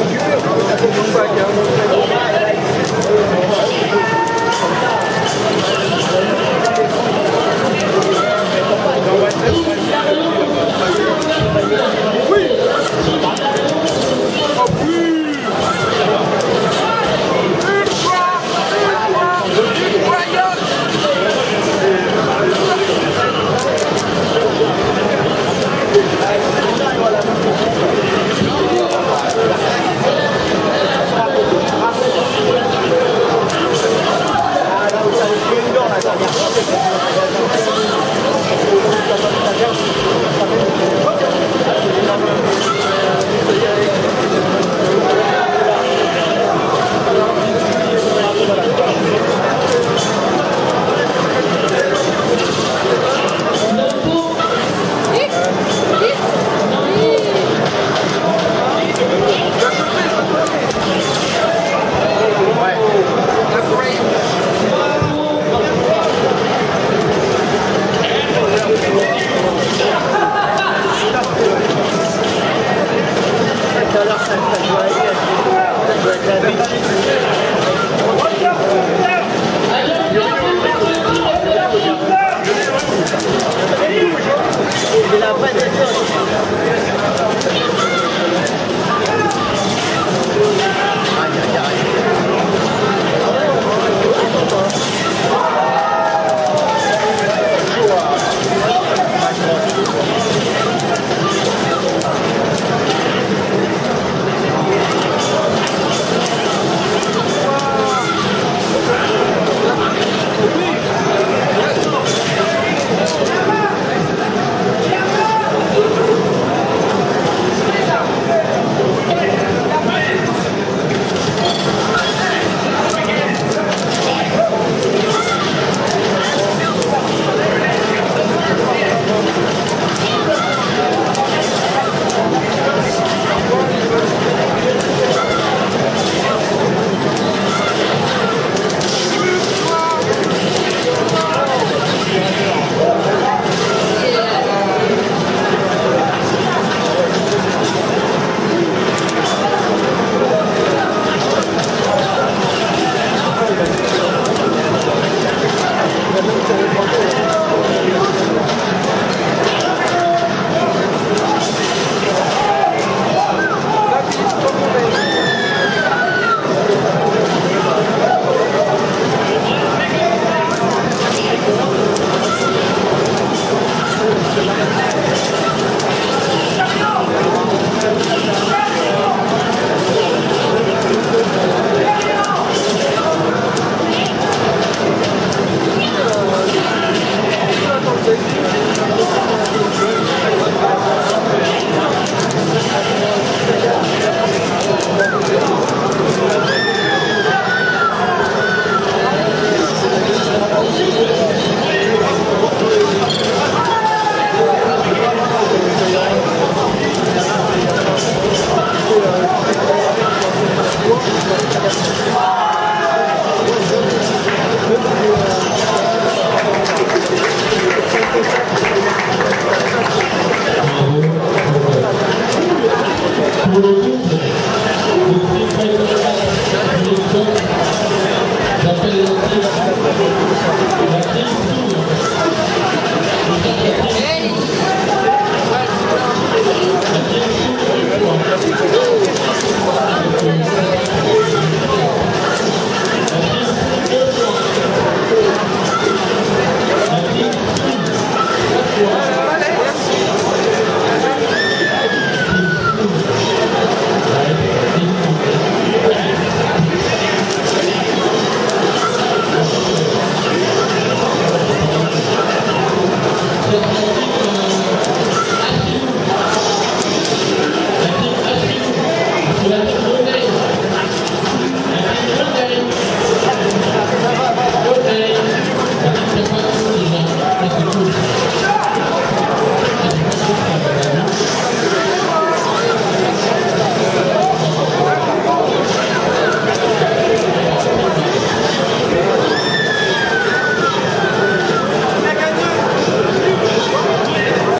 Obrigado. と。